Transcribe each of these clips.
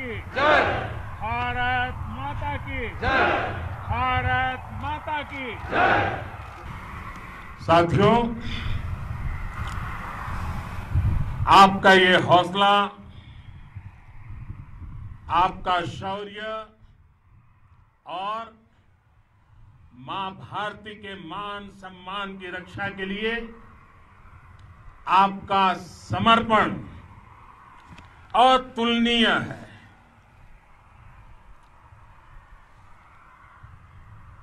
की। जय। भारत माता की। जय। भारत माता की। जय। साथियों आपका ये हौसला आपका शौर्य और माँ भारती के मान सम्मान की रक्षा के लिए आपका समर्पण अतुलनीय है।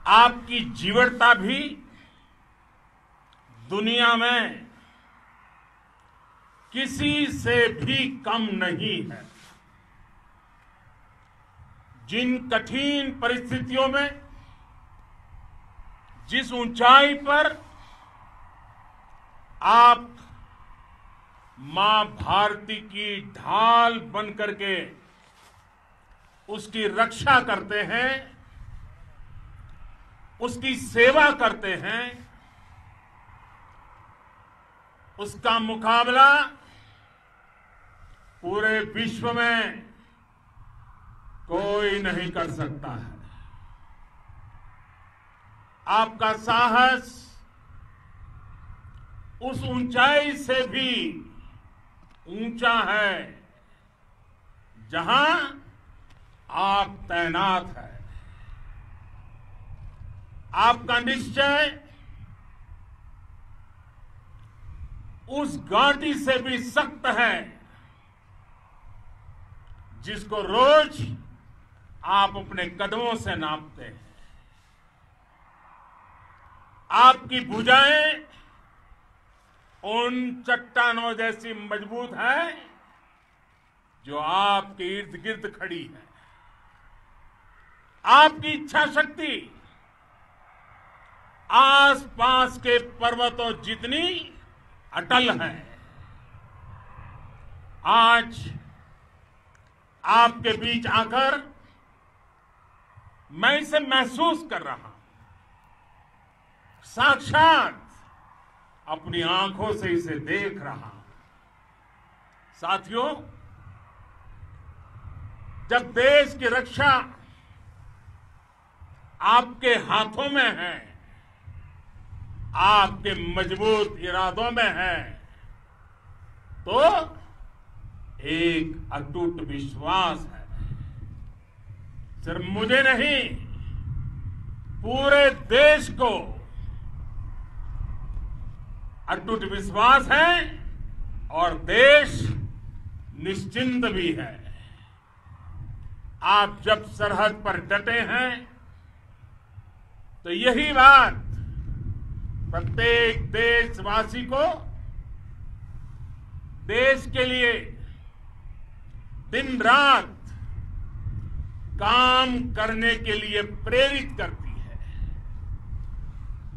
आपकी जीवटता भी दुनिया में किसी से भी कम नहीं है। जिन कठिन परिस्थितियों में, जिस ऊंचाई पर आप माँ भारती की ढाल बन करके उसकी रक्षा करते हैं उसकी सेवा करते हैं, उसका मुकाबला पूरे विश्व में कोई नहीं कर सकता है। आपका साहस उस ऊंचाई से भी ऊँचा है जहाँ आप तैनात है। आपका निश्चय उस घाटी से भी सख्त है, जिसको रोज आप अपने कदमों से नापते हैं। आपकी भुजाएँ उन चट्टानों जैसी मज़बूत है, जो आपके इर्द गिर्द खड़ी है। आपकी इच्छा शक्ति आसपास के पर्वतों जितनी अटल है आज आपके बीच आकर मैं इसे महसूस कर रहा हूँ। साक्षात अपनी आँखों से इसे देख रहा हूँ। साथियों जब देश की रक्षा आपके हाथों में है आपके मज़बूत इरादों में है। तो एक अटूट विश्वास है। सिर्फ़ मुझे नहीं, पूरे देश को अटूट विश्वास है और देश निश्चिंत भी है। आप जब सरहद पर डटे हैं तो यही बात प्रत्येक देशवासी को देश के लिए दिन रात काम करने के लिए प्रेरित करती है।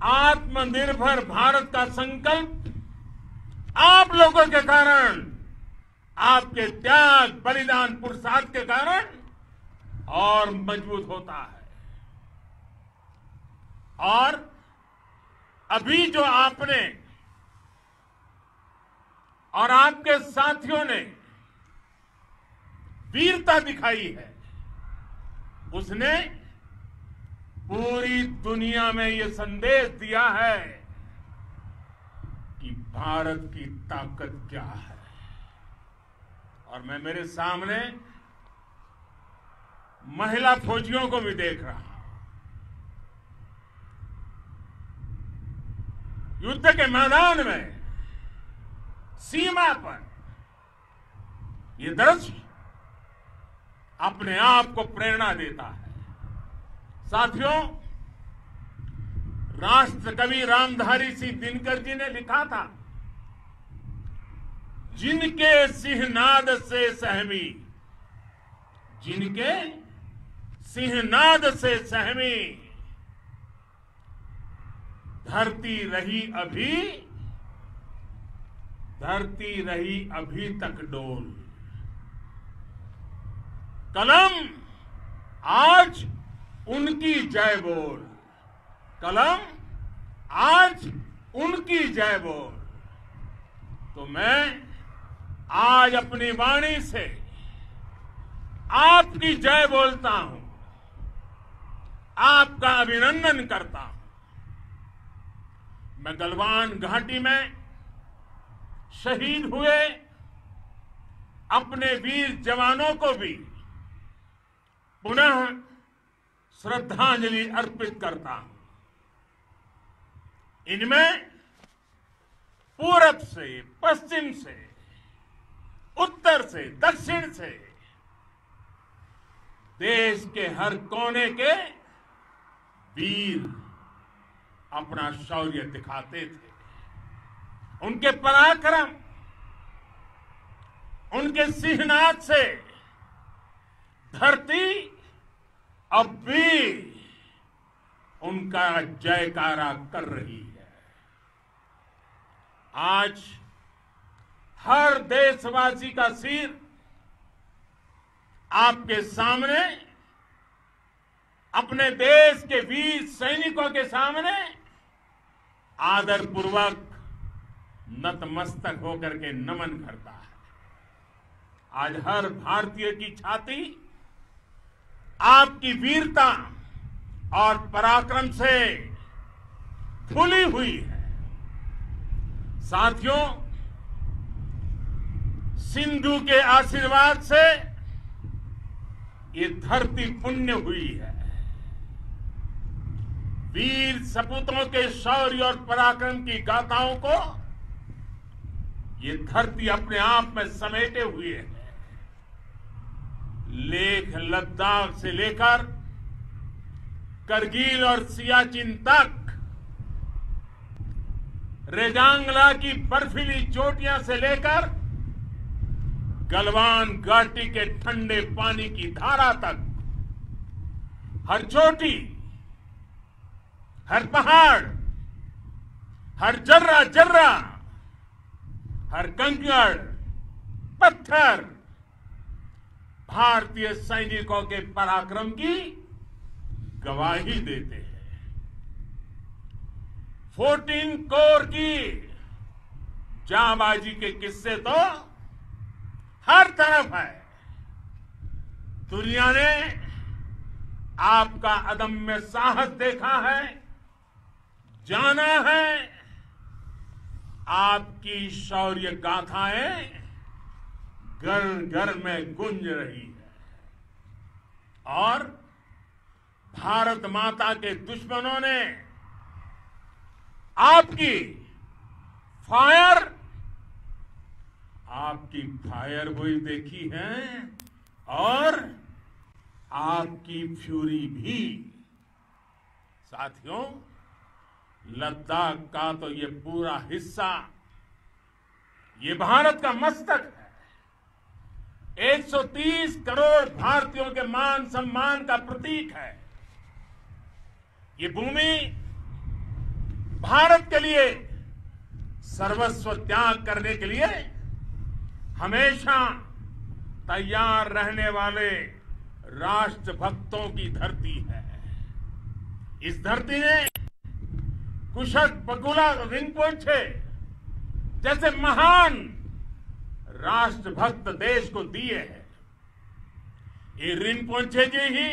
आत्मनिर्भर भारत का संकल्प आप लोगों के कारण, आपके त्याग, बलिदान, पुरुषार्थ के कारण और मज़बूत होता है। और अभी जो आपने और आपके साथियों ने वीरता दिखाई है, उसने पूरी दुनिया में ये संदेश दिया है कि भारत की ताकत क्या है। और मैं मेरे सामने महिला फौजियों को भी देख रहा हूँ। युद्ध के मैदान में सीमा पर ये दृश्य अपने आप को प्रेरणा देता है। साथियों राष्ट्र कवि रामधारी सिंह दिनकर जी ने लिखा था, जिनके सिंहनाद से सहमी, जिनके सिंहनाद से सहमी धरती रही अभी, धरती रही अभी तक डोल। कलम, आज उनकी जय बोल। कलम, आज उनकी जय बोल। तो मैं आज अपनी वाणी से आपकी जय बोलता हूँ। आपका अभिनंदन करता हूँ। मैं गलवान घाटी में शहीद हुए अपने वीर जवानों को भी पुनः श्रद्धांजलि अर्पित करता हूँ। इनमें पूरब से, पश्चिम से, उत्तर से, दक्षिण से, देश के हर कोने के वीर अपना शौर्य दिखाते थे। उनके पराक्रम, उनके सिंहनाद से धरती अब भी उनका जयकारा कर रही है। आज हर देशवासी का सिर आपके सामने, अपने देश के वीर सैनिकों के सामने आदरपूर्वक नतमस्तक होकर के नमन करता है। आज हर भारतीय की छाती आपकी वीरता और पराक्रम से फूली हुई है। साथियों, सिंधु के आशीर्वाद से ये धरती पुण्य हुई है। वीर सपूतों के शौर्य और पराक्रम की गाथाओं को ये धरती अपने आप में समेटे हुए है। लेख लद्दाख से लेकर करगिल और सियाचिन तक रेजांगला की बर्फीली चोटियाँ से लेकर गलवान घाटी के ठंडे पानी की धारा तक, हर चोटी हर पहाड़, हर जर्रा जर्रा, हर कंकड़, पत्थर। भारतीय सैनिकों के पराक्रम की गवाही देते हैं। फोर्टीन कोर की जाबाजी के किस्से तो हर तरफ़ है। दुनिया ने आपका अदम्य साहस देखा है। जाना है। आपकी शौर्य गाथाएँ घर घर में गुंज रही है। और भारत माता के दुश्मनों ने आपकी फायर आपकी फायर हुई देखी है और आपकी फ्यूरी भी। साथियों लद्दाख का तो ये पूरा हिस्सा, ये भारत का मस्तक है। 130 करोड़ भारतीयों के मान सम्मान का प्रतीक है। ये भूमि भारत के लिए सर्वस्व त्याग करने के लिए हमेशा तैयार रहने वाले राष्ट्रभक्तों की धरती है। इस धरती ने कुशक बकुला रिंगपोछे जैसे महान राष्ट्रभक्त देश को दिए हैं। ये रिंगपोछे जी ही।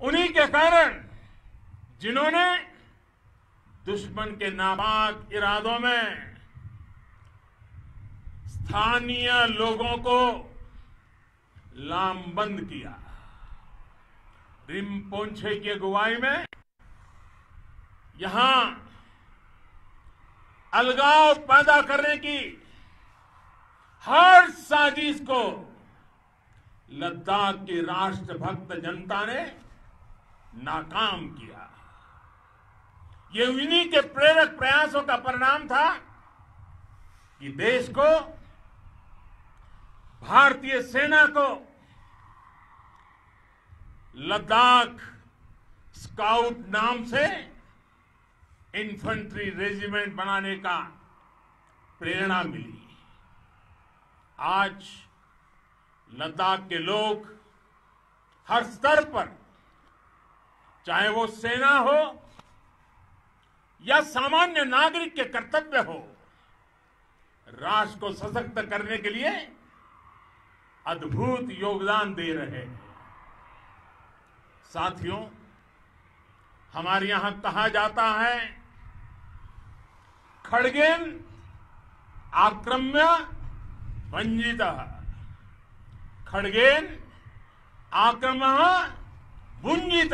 उन्हीं के कारण जिन्होंने दुश्मन के नापाक इरादों में स्थानीय लोगों को लामबंद किया। रिमपोंछे की अगुवाई में यहाँ अलगाव पैदा करने की हर साजिश को लद्दाख की राष्ट्रभक्त जनता ने नाकाम किया। ये उन्हीं के प्रेरक प्रयासों का परिणाम था कि देश को, भारतीय सेना को लद्दाख स्काउट नाम से इन्फेंट्री रेजिमेंट बनाने का प्रेरणा मिली। आज लद्दाख के लोग हर स्तर पर, चाहे वो सेना हो या सामान्य नागरिक के कर्तव्य हो राष्ट्र को सशक्त करने के लिए अद्भुत योगदान दे रहे हैं। साथियों, हमारे यहाँ कहा जाता है खड़गेन आक्रम्य भंजित खड़गेन आक्रम भुंजित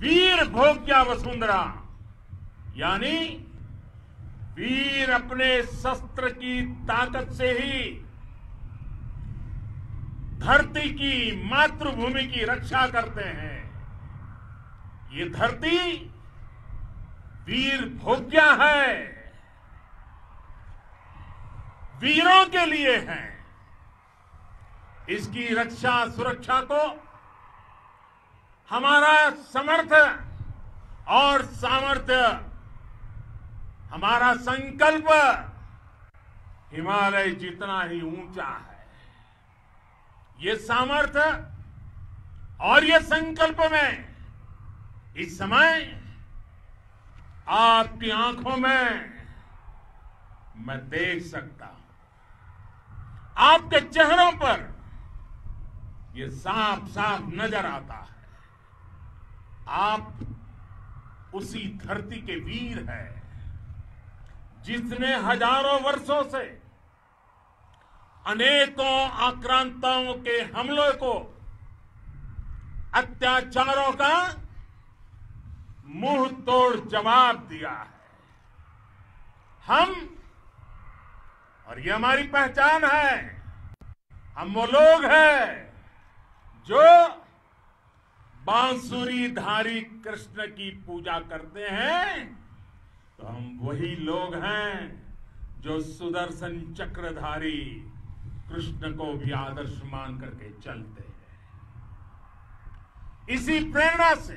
वीर भोग्या वसुंधरा, यानी वीर अपने शस्त्र की ताकत से ही, धरती की मातृभूमि की रक्षा करते हैं। ये धरती वीर भोग्या है। वीरों के लिए है। इसकी रक्षा सुरक्षा को हमारा समर्थ और सामर्थ्य, हमारा संकल्प हिमालय जितना ही ऊँचा है। ये सामर्थ्य और ये संकल्प में इस समय आपकी आँखों में मैं देख सकता हूँ। आपके चेहरों पर ये साफ़ साफ़ नज़र आता है। आप उसी धरती के वीर हैं, जिसने हज़ारों वर्षों से अनेकों आक्रांताओं के हमलों को, अत्याचारों का मुँह तोड़ जवाब दिया है। हम, और ये हमारी पहचान है, हम वो लोग हैं जो बांसुरी धारी कृष्ण की पूजा करते हैं तो हम वही लोग हैं जो सुदर्शन चक्रधारी कृष्ण को भी आदर्श मान करके चलते हैं। इसी प्रेरणा से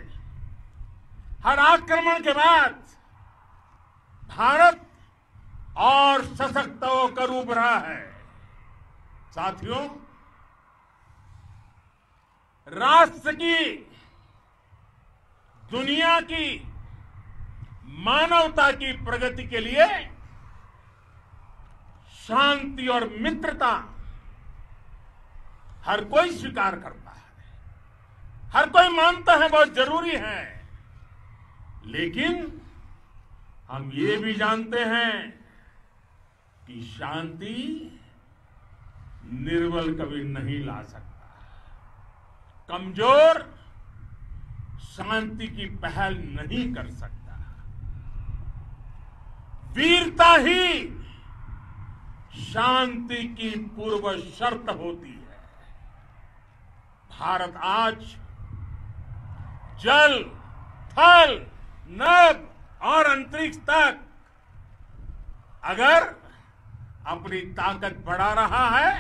हर आक्रमण के बाद भारत और सशक्त होकर उभरा है। साथियों, राष्ट्र की, दुनिया की, मानवता की प्रगति के लिए शांति और मित्रता हर कोई स्वीकार करता है। हर कोई मानता है, बहुत ज़रूरी है। लेकिन हम ये भी जानते हैं कि शांति निर्बल कभी नहीं ला सकता। कमज़ोर शांति की पहल नहीं कर सकता। वीरता ही शांति की पूर्व शर्त होती है। भारत आज जल, थल नभ और अंतरिक्ष तक। अगर अपनी ताकत बढ़ा रहा है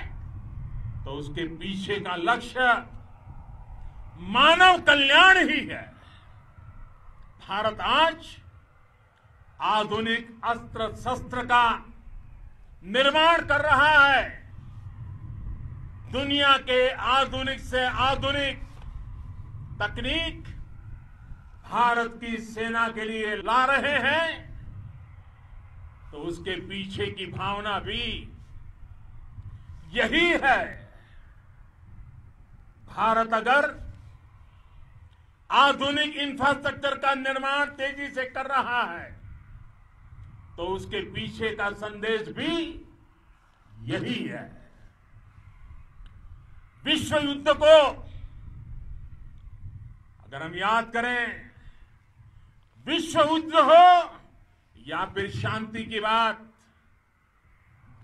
तो उसके पीछे का लक्ष्य मानव कल्याण ही है। भारत आज आधुनिक अस्त्र शस्त्र का निर्माण कर रहा है। दुनिया के आधुनिक से आधुनिक तकनीक भारत की सेना के लिए ला रहे हैं तो उसके पीछे की भावना भी यही है। भारत अगर आधुनिक इंफ्रास्ट्रक्चर का निर्माण तेज़ी से कर रहा है तो उसके पीछे का संदेश भी यही है। विश्व युद्ध को अगर हम याद करें विश्व युद्ध हो या फिर शांति की बात,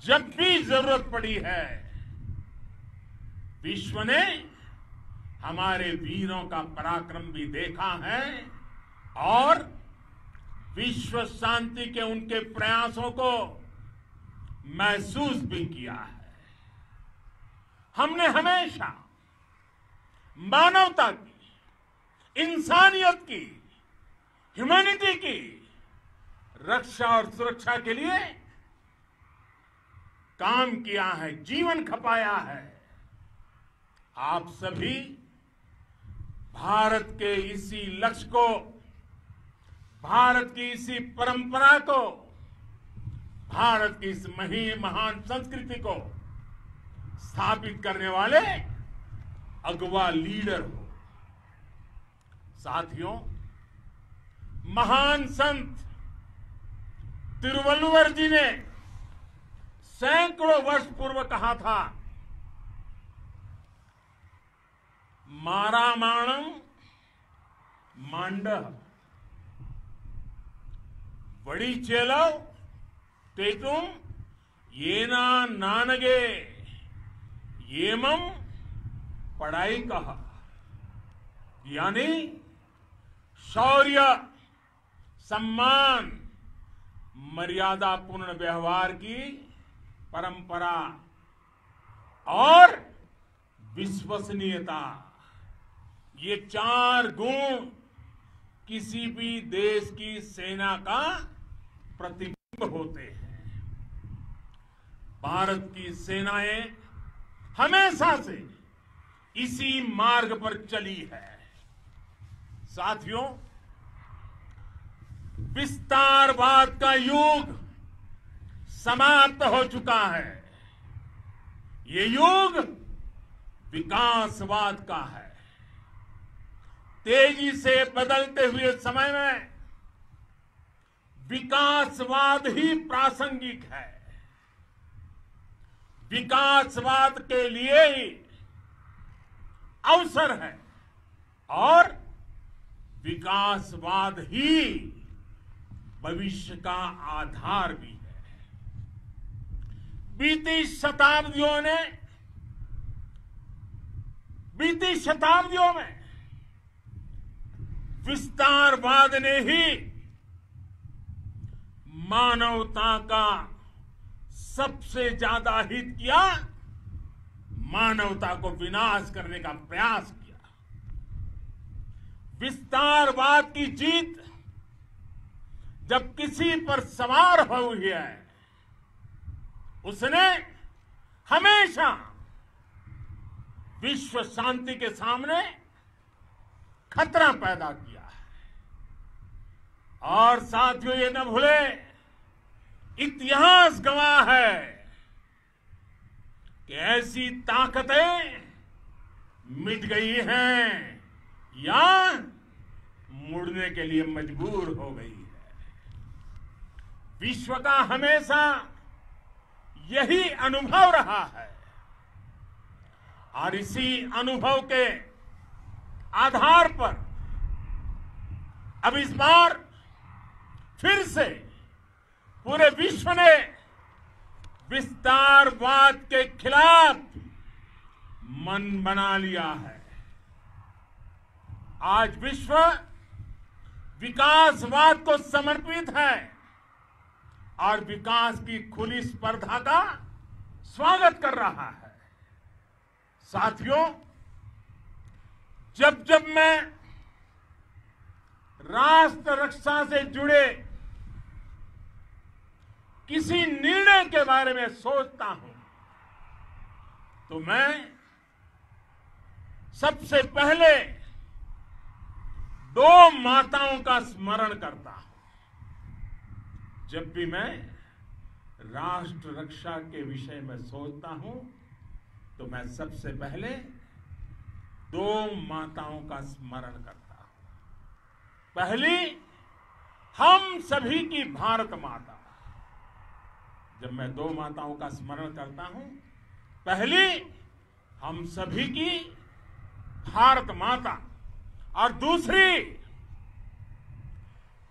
जब भी ज़रूरत पड़ी है। विश्व ने हमारे वीरों का पराक्रम भी देखा है और विश्व शांति के उनके प्रयासों को महसूस भी किया है। हमने हमेशा मानवता की, इंसानियत की ह्यूमैनिटी की रक्षा और सुरक्षा के लिए काम किया है, जीवन खपाया है। आप सभी भारत के इसी लक्ष्य को, भारत की इसी परंपरा को, भारत की इस मही महान संस्कृति को स्थापित करने वाले अगवा लीडर हो। साथियों महान संत तिरुवल्लुवर जी ने सैकड़ों वर्ष पूर्व कहा था मारामाणम मांड बड़ी चेलो तेतुम येना नानगे येमम पढ़ाई कहा। यानी शौर्य सम्मान मर्यादा पूर्ण व्यवहार की परंपरा और विश्वसनीयता। ये चार गुण किसी भी देश की सेना का प्रतिबिंब होते हैं। भारत की सेनाएँ हमेशा से इसी मार्ग पर चली है। साथियों विस्तारवाद का युग समाप्त हो चुका है। ये युग विकासवाद का है। तेज़ी से बदलते हुए समय में विकासवाद ही प्रासंगिक है। विकासवाद के लिए ही अवसर है और विकासवाद ही भविष्य का आधार भी है। बीती शताब्दियों ने, बीती शताब्दियों में विस्तारवाद ने ही मानवता का सबसे ज़्यादा हित किया, मानवता को विनाश करने का प्रयास किया। विस्तारवाद की जीत जब किसी पर सवार हुई है, उसने हमेशा विश्व शांति के सामने खतरा पैदा किया है। और साथियों, ये न भूले, इतिहास गवाह है कि ऐसी ताकतें मिट गई हैं या मुड़ने के लिए मजबूर हो गई है। विश्व का हमेशा यही अनुभव रहा है। और इसी अनुभव के आधार पर अब इस बार फिर से पूरे विश्व ने विस्तारवाद के खिलाफ मन बना लिया है। आज विश्व विकासवाद को समर्पित है। और विकास की खुली स्पर्धा का स्वागत कर रहा है। साथियों, जब जब मैं राष्ट्र रक्षा से जुड़े किसी निर्णय के बारे में सोचता हूँ तो मैं सबसे पहले दो माताओं का स्मरण करता हूँ। जब भी मैं राष्ट्र रक्षा के विषय में सोचता हूँ तो मैं सबसे पहले दो माताओं का स्मरण करता हूँ। पहली, हम सभी की भारत माता। जब मैं दो माताओं का स्मरण करता हूँ, पहली, हम सभी की भारत माता। और दूसरी,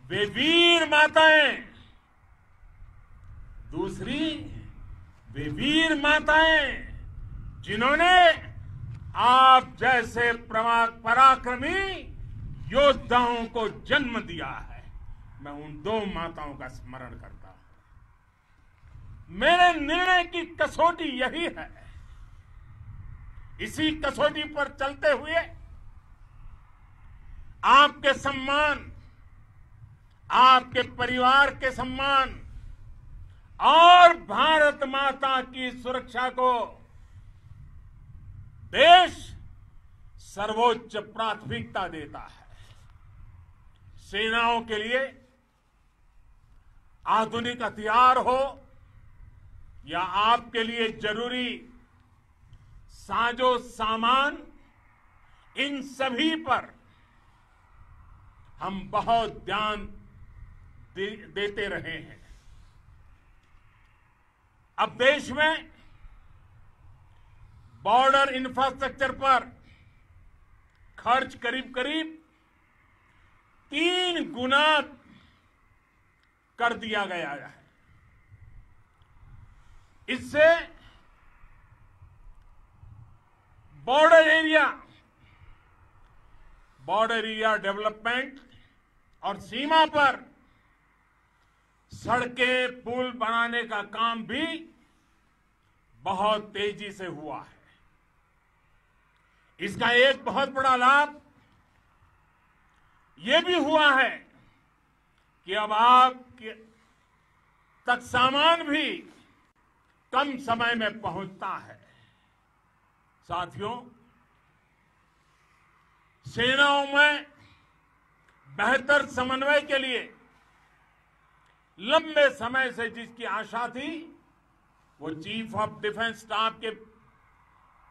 वे वीर माताएँ। दूसरी वे वीर माताएँ, जिन्होंने आप जैसे पराक्रमी योद्धाओं को जन्म दिया है। मैं उन दो माताओं का स्मरण करता हूँ। मेरे निर्णय की कसौटी यही है। इसी कसौटी पर चलते हुए आपके सम्मान, आपके परिवार के सम्मान और भारत माता की सुरक्षा को देश सर्वोच्च प्राथमिकता देता है। सेनाओं के लिए आधुनिक हथियार हो या आपके लिए ज़रूरी साजो सामान इन सभी पर हम बहुत ध्यान दे, देते रहे हैं। अब देश में बॉर्डर इंफ्रास्ट्रक्चर पर खर्च करीब करीब तीन गुना कर दिया गया है। इससे border area border area development और सीमा पर सड़कें पुल बनाने का काम भी बहुत तेज़ी से हुआ है। इसका एक बहुत बड़ा लाभ ये भी हुआ है कि अब आप तक सामान भी कम समय में पहुँचता है। साथियों, सेनाओं में बेहतर समन्वय के लिए लंबे समय से जिसकी आशा थी, वो चीफ ऑफ़ डिफेंस स्टाफ के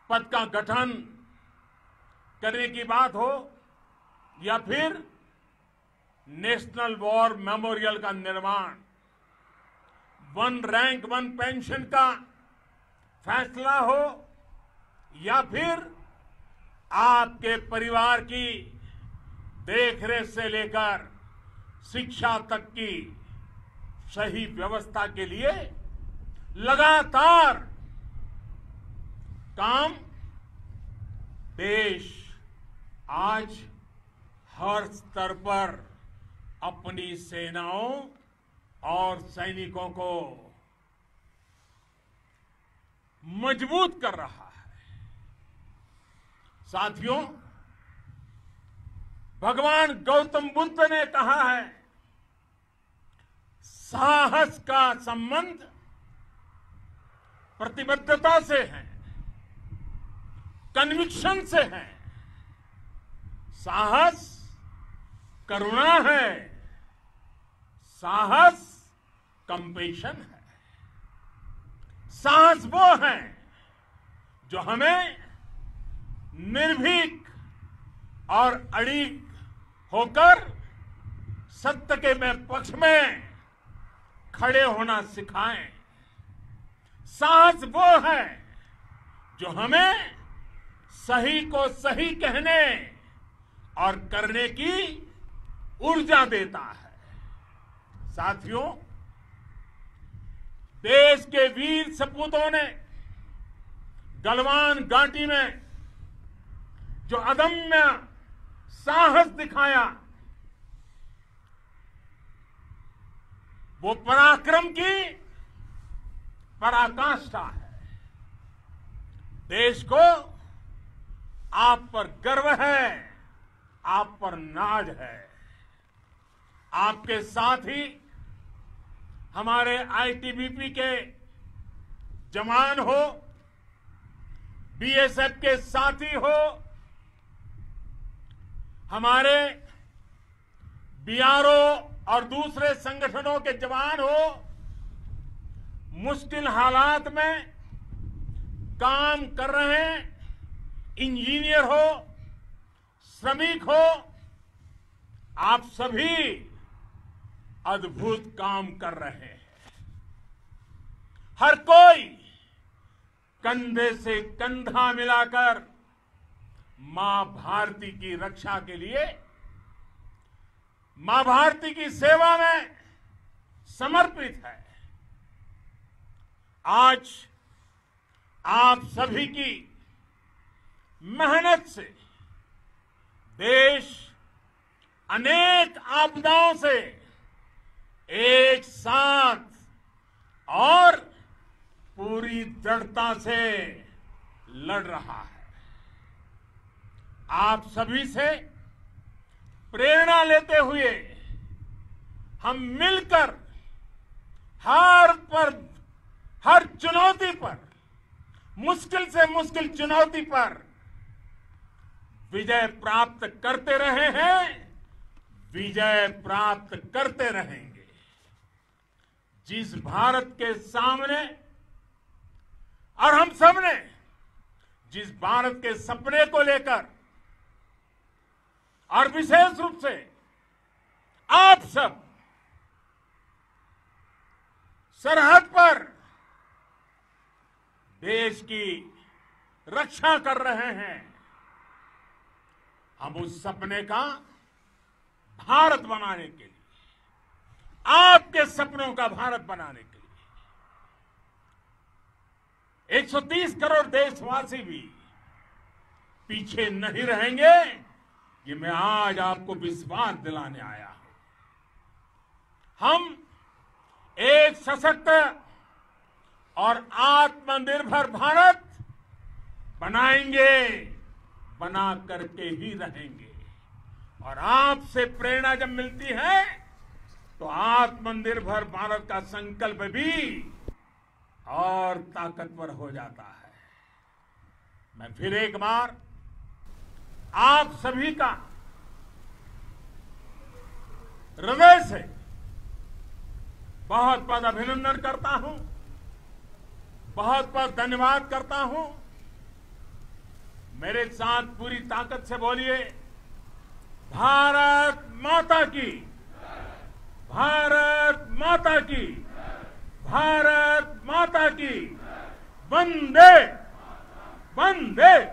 पद का गठन करने की बात हो, या फिर नेशनल वॉर मेमोरियल का निर्माण। वन रैंक, वन पेंशन का फैसला हो, या फिर आपके परिवार की देखरेख से लेकर शिक्षा तक की सही व्यवस्था के लिए लगातार काम देश आज हर स्तर पर अपनी सेनाओं और सैनिकों को मज़बूत कर रहा है। साथियों, भगवान गौतम बुद्ध ने कहा है साहस का संबंध प्रतिबद्धता से है कन्विक्शन से है। साहस करुणा है, साहस कंपेशन है। साहस वो है जो हमें निर्भीक और अड़ीक होकर सत्य के में पक्ष में खड़े होना सिखाएँ। साहस वो है जो हमें सही को सही कहने और करने की ऊर्जा देता है। साथियों, देश के वीर सपूतों ने गलवान घाटी में जो अदम्य साहस दिखाया वो पराक्रम की पराकाष्ठा है। देश को आप पर गर्व है, आप पर नाज है। आपके साथ ही हमारे आईटीबीपी के जवान हो बीएसएफ के साथी हो, हमारे बीआरओ और दूसरे संगठनों के जवान हो, मुश्किल हालात में काम कर रहे हैं, इंजीनियर हो, श्रमिक हो, आप सभी अद्भुत काम कर रहे हैं। हर कोई कंधे से कंधा मिलाकर माँ भारती की रक्षा के लिए माँ भारती की सेवा में समर्पित है। आज आप सभी की मेहनत से देश अनेक आपदाओं से एक साथ और पूरी दृढ़ता से लड़ रहा है। आप सभी से प्रेरणा लेते हुए हम मिलकर हर पर, हर चुनौती पर, मुश्किल से मुश्किल चुनौती पर विजय प्राप्त करते रहे हैं, विजय प्राप्त करते रहेंगे। जिस भारत के सामने और हम सबने, जिस भारत के सपने को लेकर और विशेष रूप से आप सब सरहद पर देश की रक्षा कर रहे हैं। हम उस सपने का भारत बनाने के लिए, आपके सपनों का भारत बनाने के लिए 130 करोड़ देशवासी भी पीछे नहीं रहेंगे। ये मैं आज आपको विश्वास दिलाने आया हम एक सशक्त और आत्मनिर्भर भारत बनाएँगे, बना करके ही रहेंगे। और आपसे प्रेरणा जब मिलती है तो आत्मनिर्भर भारत का संकल्प भी और ताकतवर हो जाता है। मैं फिर एक बार आप सभी का हृदय से बहुत बहुत अभिनंदन करता हूँ, बहुत बहुत धन्यवाद करता हूँ। मेरे साथ पूरी ताकत से बोलिए, भारत माता की, भारत माता की, भारत माता की, वंदे वंदे।